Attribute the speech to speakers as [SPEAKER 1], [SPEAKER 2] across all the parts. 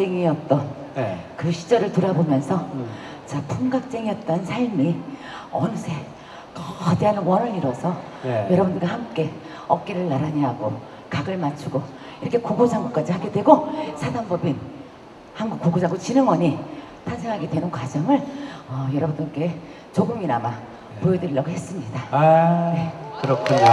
[SPEAKER 1] 풍각쟁이였던
[SPEAKER 2] 네.
[SPEAKER 1] 그 시절을 돌아보면서
[SPEAKER 2] 음.
[SPEAKER 1] 자 풍각쟁이였던 삶이 어느새 거대한 원을 이뤄서
[SPEAKER 2] 네.
[SPEAKER 1] 여러분들과 함께 어깨를 나란히 하고 각을 맞추고 이렇게 고고장구까지 하게 되고 사단법인 한국고고장구진흥원이 탄생하게 되는 과정을 어, 여러분들께 조금이나마 보여드리려고 했습니다.
[SPEAKER 2] 아, 그렇군요.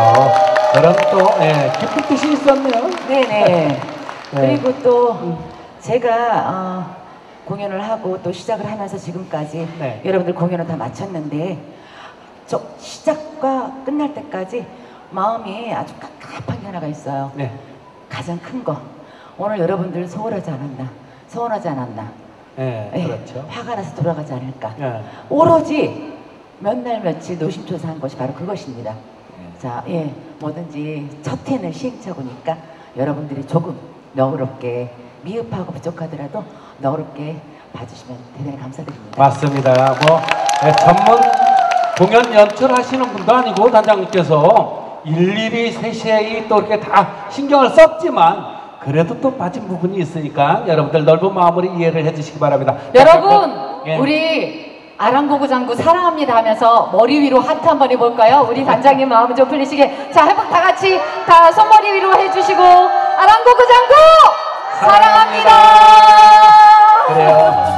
[SPEAKER 2] 그런 또 예, 깊은 뜻이 있었네요.
[SPEAKER 1] 네네.
[SPEAKER 2] 네.
[SPEAKER 1] 그리고 또 제가 어, 공연을 하고 또 시작을 하면서 지금까지
[SPEAKER 2] 네.
[SPEAKER 1] 여러분들 공연을 다 마쳤는데 저 시작과 끝날 때까지 마음이 아주 깝깝한 게 하나가 있어요.
[SPEAKER 2] 네.
[SPEAKER 1] 가장 큰 거. 오늘 여러분들 소홀하지 않았나? 서운하지 않았나?
[SPEAKER 2] 예,
[SPEAKER 1] 예,
[SPEAKER 2] 그렇죠.
[SPEAKER 1] 화가 나서 돌아가지 않을까?
[SPEAKER 2] 예.
[SPEAKER 1] 오로지 몇 날 며칠 노심초사한 것이 바로 그것입니다.
[SPEAKER 2] 예.
[SPEAKER 1] 자, 예, 뭐든지 첫 해는 시행착오니까 여러분들이 조금 너그럽게 미흡하고 부족하더라도 너그럽게 봐주시면 대단히 감사드립니다.
[SPEAKER 2] 맞습니다. 뭐 예, 전문 공연 연출하시는 분도 아니고 단장님께서 일일이 세세히 또 이렇게 다 신경을 썼지만 그래도 또 빠진 부분이 있으니까 여러분들 넓은 마음으로 이해를 해주시기 바랍니다.
[SPEAKER 3] 여러분,
[SPEAKER 2] 예.
[SPEAKER 3] 우리 아랑고구 장구 사랑합니다 하면서 머리 위로 하트 한번 해볼까요? 우리 단장님 마음 좀 풀리시게. 자, 해복 다 같이 다 손머리 위로 해주시고, 아랑고구 장구 사랑합니다.
[SPEAKER 2] 그래요.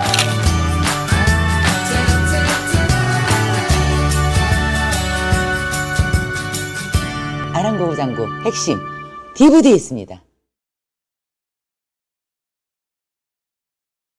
[SPEAKER 1] 아랑고구장구 핵심 DVD 있습니다.